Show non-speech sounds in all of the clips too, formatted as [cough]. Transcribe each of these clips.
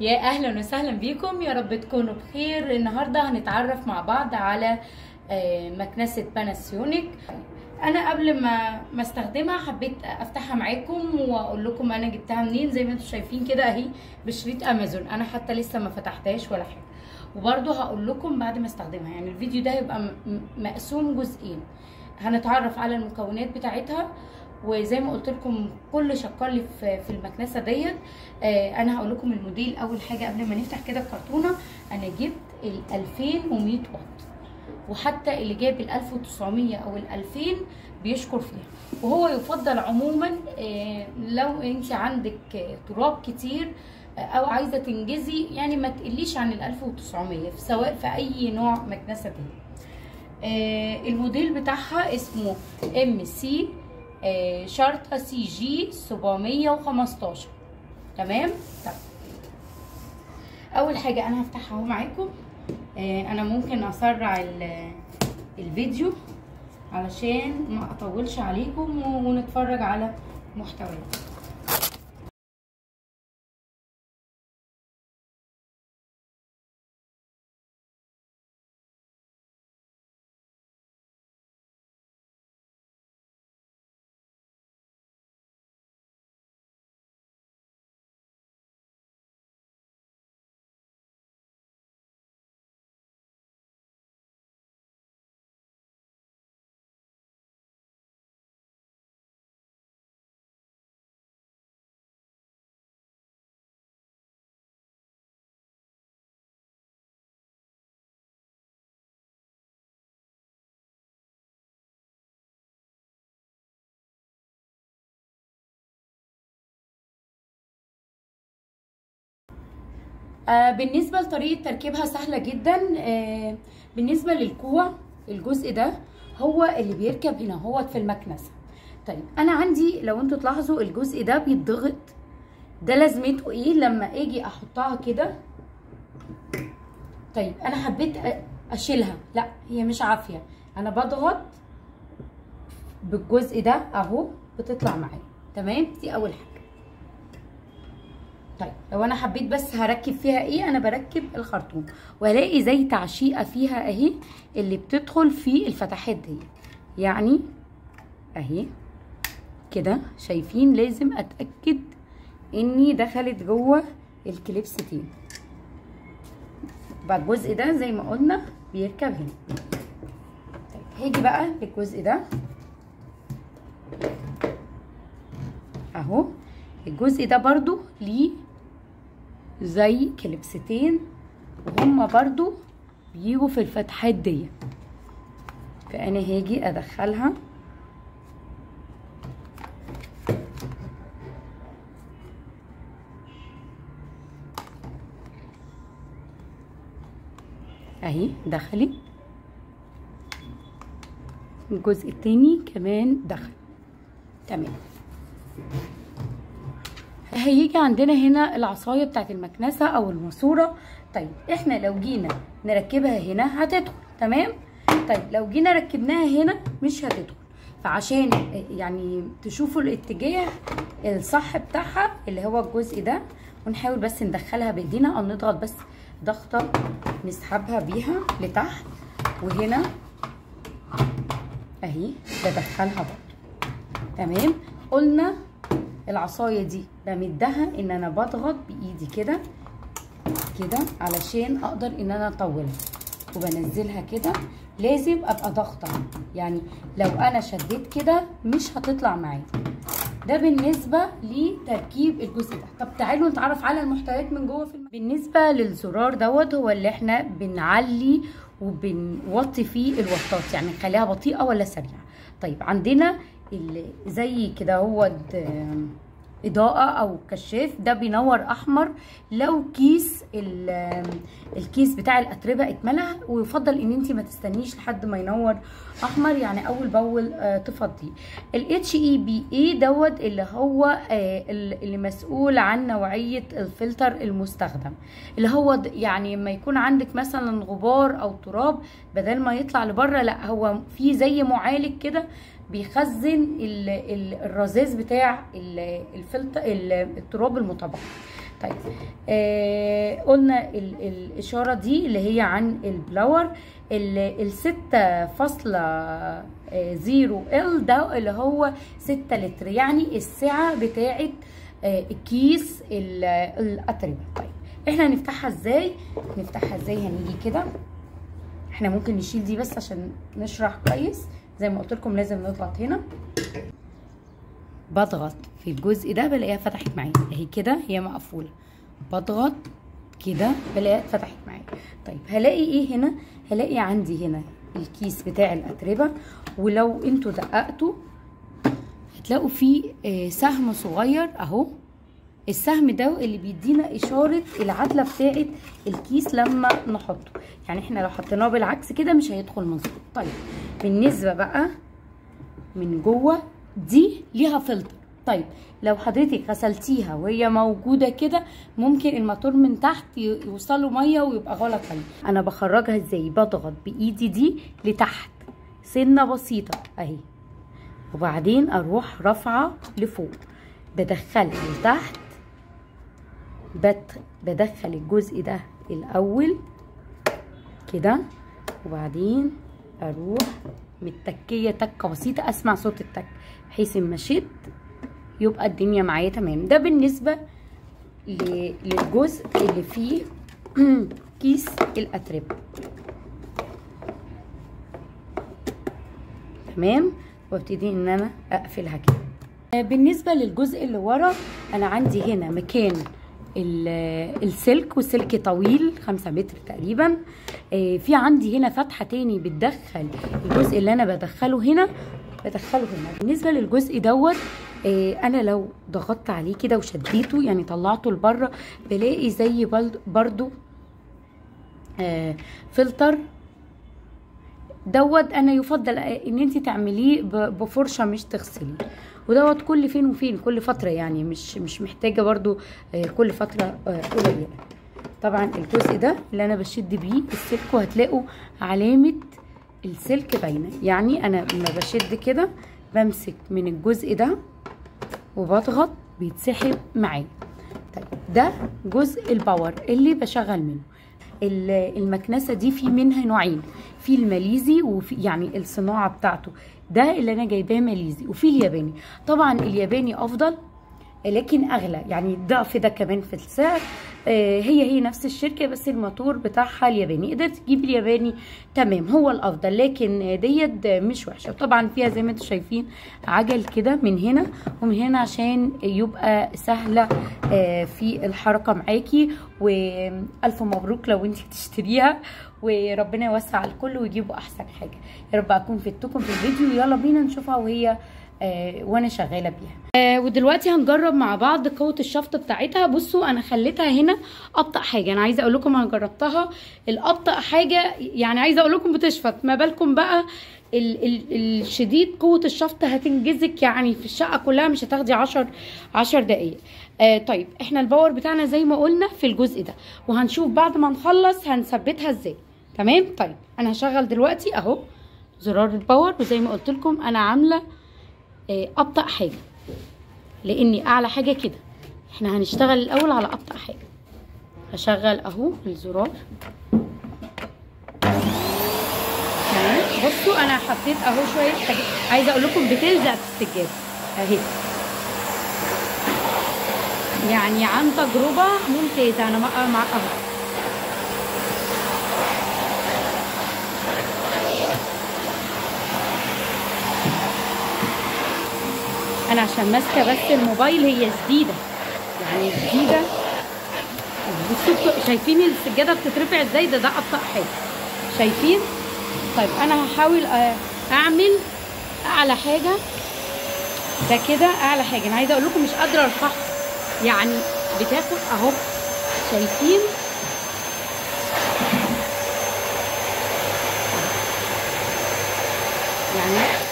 يا أهلا وسهلا بيكم. يا رب تكونوا بخير. النهارده هنتعرف مع بعض على آه، مكنسة باناسيونيك أنا قبل ما ما أستخدمها حبيت أفتحها معاكم وأقول لكم أنا جبتها منين. زي ما أنتم شايفين كده أهي بشريط امازون أنا حتى لسه ما فتحتهاش ولا حاجة. وبرده هقول لكم بعد ما أستخدمها. يعني الفيديو ده هيبقى مقسوم جزئين. هنتعرف على المكونات بتاعتها. وزي ما قلت لكم كل شكار لي في المكنسة ديت آه أنا هقول لكم الموديل أول حاجة قبل ما نفتح كده الكرتونة أنا جبت ال 2100 واط. وحتى اللي جايب ال 1900 أو ال 2000 بيشكر فيها. وهو يفضل عموما آه لو أنت عندك تراب كتير آه، أو عايزة تنجزي يعني ما تقليش عن ال 1900 في سواء في أي نوع مكنسة آه، الموديل بتاعها اسمه MC شرطة سي جي 715 تمام؟ طيب. أول حاجة أنا هفتحها أهو معاكم. آه، أنا ممكن أسرع ال- الفيديو علشان ما أطولش عليكم ونتفرج على محتويات. آه بالنسبة لطريقة تركيبها سهلة جدا آه بالنسبة للكوع الجزء ده هو اللي بيركب هنا هو في المكنسة طيب أنا عندي لو أنتوا تلاحظوا الجزء ده بيتضغط. ده لازمته إيه؟ لما أجي أحطها كده. طيب أنا حبيت أشيلها. لا هي مش عافية. أنا بضغط بالجزء ده أهو بتطلع معايا. تمام؟ دي أول حاجة. طيب لو أنا حبيت بس هركب فيها إيه؟ أنا بركب الخرطوم. وألاقي زي تعشيقة فيها أهي اللي بتدخل في الفتحات دي. يعني أهي كده شايفين لازم أتأكد إني دخلت جوه الكليبستين بقى الجزء ده زي ما قلنا بيركب هنا. طيب هاجي بقى للجزء ده. أهو. الجزء ده برضو ليه زي كلبستين وهما برضو بيجوا في الفتحات دي. فأنا هاجي أدخلها. أهي دخلت الجزء التاني كمان دخل. تمام. هيجي عندنا هنا العصاية بتاعت المكنسة أو الماسورة. طيب إحنا لو جينا نركبها هنا هتدخل تمام؟ طيب لو جينا ركبناها هنا مش هتدخل. فعشان يعني تشوفوا الاتجاه الصح بتاعها اللي هو الجزء ده ونحاول بس ندخلها بإيدينا أو نضغط بس ضغطة نسحبها بيها لتحت. وهنا أهي بدخلها برضه. تمام؟ قلنا العصاية دي بمدها إن أنا بضغط بإيدي كده كده علشان أقدر إن أنا أطولها. وبنزلها كده. لازم أبقى ضاغطة. يعني لو أنا شديت كده مش هتطلع معايا. ده بالنسبة لتركيب الجزء ده. طب تعالوا نتعرف على المحتويات من جوه في الم... بالنسبة للزرار دوت هو اللي إحنا بنعلي وبنوطي فيه الوطات يعني نخليها بطيئة ولا سريعة. طيب عندنا ال- زي كده هو إضاءة أو كشاف. ده بينور أحمر. لو كيس ال- الكيس بتاع الأتربة اتملى ويفضل إن انت ما تستنيش لحد ما ينور أحمر يعني أول بأول آه، تفضيه الاتش اي بي اي دوت اللي هو آه، اللي مسؤول عن نوعية الفلتر المستخدم. اللي هو يعني لما يكون عندك مثلا غبار أو تراب بدل ما يطلع لبره لأ هو في زي معالج كده بيخزن ال- ال- الرذاذ بتاع ال- الفلتر ال- التراب المتبقي طيب آه قلنا ال الإشارة دي اللي هي عن ال blower. الستة فاصلة zero L ده اللي هو ستة لتر يعني السعة بتاعت آه الكيس الأتربة. طيب إحنا هنفتحها إزاي؟ نفتحها إزاي؟ هنيجي كده. إحنا ممكن نشيل دي بس عشان نشرح كويس. زي ما قلت لكم لازم نضغط هنا. بضغط في الجزء ده بلاقيها فتحت معايا. اهي كده هي مقفولة. بضغط كده بلاقيها اتفتحت معايا. طيب هلاقي إيه هنا؟ هلاقي عندي هنا الكيس بتاع الأتربة. ولو أنتوا دققتوا هتلاقوا فيه سهم صغير اهو. السهم ده اللي بيدينا إشارة العدلة بتاعة الكيس لما نحطه. يعني إحنا لو حطيناه بالعكس كده مش هيدخل مظبوط. طيب بالنسبة بقى من جوه دي ليها فلتر. طيب لو حضرتك غسلتيها وهي موجودة كده ممكن الموتور من تحت يوصل له مية ويبقى غلط عليه. أنا بخرجها إزاي؟ بضغط بإيدي دي لتحت. سنة بسيطة أهي. وبعدين أروح رافعة لفوق. بدخلها لتحت. بدخل الجزء ده الأول كده وبعدين أروح متكية تكة بسيطة أسمع صوت التك بحيث اما اشد يبقى الدنيا معايا تمام. ده بالنسبة للجزء اللي فيه [clears throat] كيس الاتربه تمام؟ وابتدي إن أنا أقفلها كده. بالنسبة للجزء اللي ورا أنا عندي هنا مكان السلك والسلك طويل خمسة متر تقريبا. في عندي هنا فتحة تاني بتدخل الجزء اللي أنا بدخله هنا. بدخله هنا. بالنسبة للجزء دوت أنا لو ضغطت عليه كده وشديته يعني طلعته لبره بلاقي زي برضو فلتر. دوت أنا يفضل إن انت تعمليه بفرشة مش تغسليه. ودوت كل فين وفين كل فترة يعني مش مش محتاجة برضو كل فترة قليلة. طبعا الجزء ده اللي أنا بشد بيه السلك وهتلاقوا علامة السلك باينة. يعني أنا لما بشد كده بمسك من الجزء ده وبضغط بيتسحب معايا. طيب ده جزء الباور اللي بشغل منه. المكنسة دي في منها نوعين في الماليزي وفي يعني الصناعة بتاعته. ده اللي أنا جايباه ماليزي وفي الياباني. طبعا الياباني أفضل لكن أغلى. يعني ضعف ده كمان في السعر. هي هي نفس الشركة بس الموتور بتاعها الياباني. قدرت تجيب الياباني تمام هو الأفضل لكن ديت مش وحشة. طبعا فيها زي ما أنتم شايفين عجل كده من هنا ومن هنا عشان يبقى سهلة آه في الحركة معاكي. والف مبروك لو انت [laughs] بتشتريها وربنا يوسع الكل ويجيبوا أحسن حاجة. يا رب أكون فدتكم في الفيديو. يلا بينا نشوفها وهي آه وأنا شغاله بيها. آه ودلوقتي هنجرب مع بعض قوة الشفط بتاعتها. بصوا أنا خليتها هنا أبطأ حاجة. أنا عايزة أقول لكم أنا جربتها. الأبطأ حاجة يعني عايزة أقول لكم بتشفط. ما بالكم بقى ال ال الشديد قوة الشفط هتنجزك يعني في الشقة كلها مش هتاخدي 10 10 دقائق آه طيب إحنا ال power بتاعنا زي ما قلنا في الجزء ده. وهنشوف بعد ما نخلص هنثبتها إزاي. تمام؟ طيب أنا هشغل دلوقتي أهو زرار الباور. وزي ما قلت لكم أنا عاملة أبطأ حاجة. لأني أعلى حاجة كده. إحنا هنشتغل الأول على أبطأ حاجة. هشغل أهو الزرار. بصوا أنا حطيت أهو شوية حاجات. عايزة أقول لكم بتلزق في السجاده أهي. يعني عن تجربة ممتازة. أنا مع أهو. أنا عشان ماسكة بس الموبايل هي جديدة. يعني جديدة. بصوا شايفين السجادة بتترفع إزاي؟ ده ده أبطأ حاجة. شايفين؟ طيب أنا هحاول أعمل أعلى حاجة. ده كده أعلى حاجة. أنا عايزة أقول لكم مش قادرة أرفعها. يعني بتاخد أهو. شايفين؟ يعني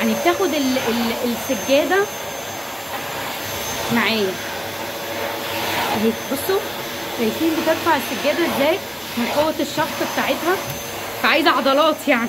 يعني بتاخد ال ال السجادة معايا. اهي بصوا شايفين بترفع السجادة إزاي؟ من قوة الشفط بتاعتها. فعايزة عضلات يعني.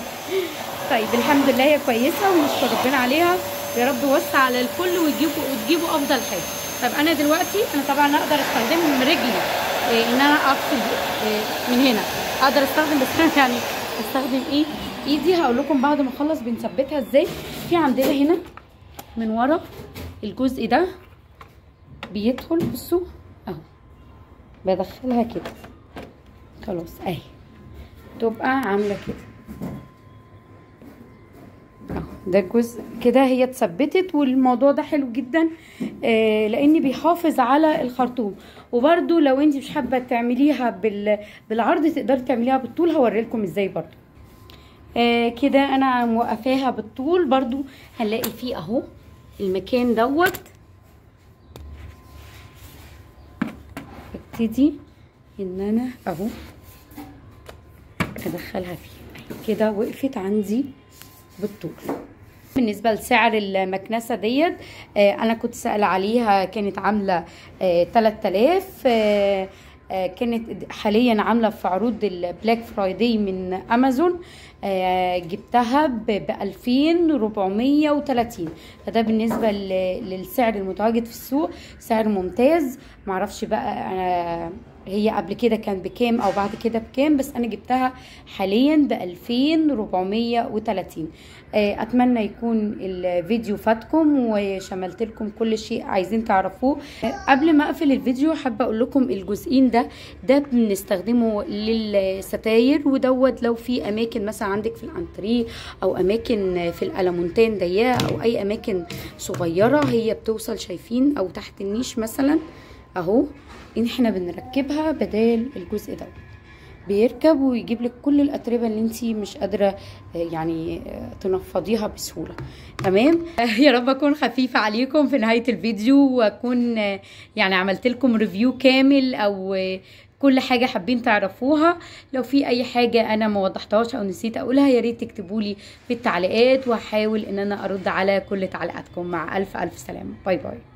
طيب الحمد لله هي كويسة ونشكر ربنا عليها. يا رب يوسع على الكل وتجيبوا وتجيبوا أفضل حاجة. طب أنا دلوقتي أنا طبعا أقدر استخدم رجلي إيه إن أنا اقفل إيه من هنا. أقدر أستخدم بس يعني أستخدم إيه؟ ايدي هقول لكم بعد ما اخلص بنثبتها إزاي. في عندنا هنا من ورا الجزء ده بيدخل بصوا اهو. بدخلها كده. خلاص اهي. تبقى عاملة كده. ده الجزء كده هي اتثبتت والموضوع ده حلو جدا آه لأن بيحافظ على الخرطوم. وبرده لو انت مش حابة تعمليها بال بالعرض تقدري تعمليها بالطول هوريلكم إزاي برده آه كده أنا موقفاها بالطول. برضو هنلاقي فيه أهو المكان دوت. ابتدي إن أنا أهو أدخلها فيه. كده وقفت عندي بالطول. بالنسبة لسعر المكنسة ديت آه أنا كنت سأل عليها كانت عاملة آه 3000 آه آه كانت حاليا عاملة في عروض ال Black Friday من أمازون آه جبتها ب 2430 فده بالنسبة للسعر المتواجد في السوق سعر ممتاز. معرفش بقى آه هي قبل كده كان بكام أو بعد كده بكام بس أنا جبتها حاليا ب 2430 أتمنى يكون الفيديو فاتكم وشملت لكم كل شيء عايزين تعرفوه. قبل ما أقفل الفيديو حابة أقول لكم الجزئين ده ده بنستخدمه للستاير ودوت لو في أماكن مثلا عندك في الأنتريه أو أماكن في الألمونتان ضيقة أو أي أماكن صغيرة هي بتوصل شايفين أو تحت النيش مثلا. أهو إن إحنا بنركبها بدال الجزء ده. بيركب ويجيب لك كل الأتربة اللي انت مش قادرة يعني تنفضيها بسهولة. تمام؟ [laughs] يا رب أكون خفيفة عليكم في نهاية الفيديو وأكون يعني عملت لكم review كامل أو كل حاجة حابين تعرفوها. لو في أي حاجة أنا ما وضحتهاش أو نسيت أقولها يا ريت تكتبوا لي في التعليقات وهحاول إن أنا أرد على كل تعليقاتكم. مع ألف ألف سلامة. bye bye.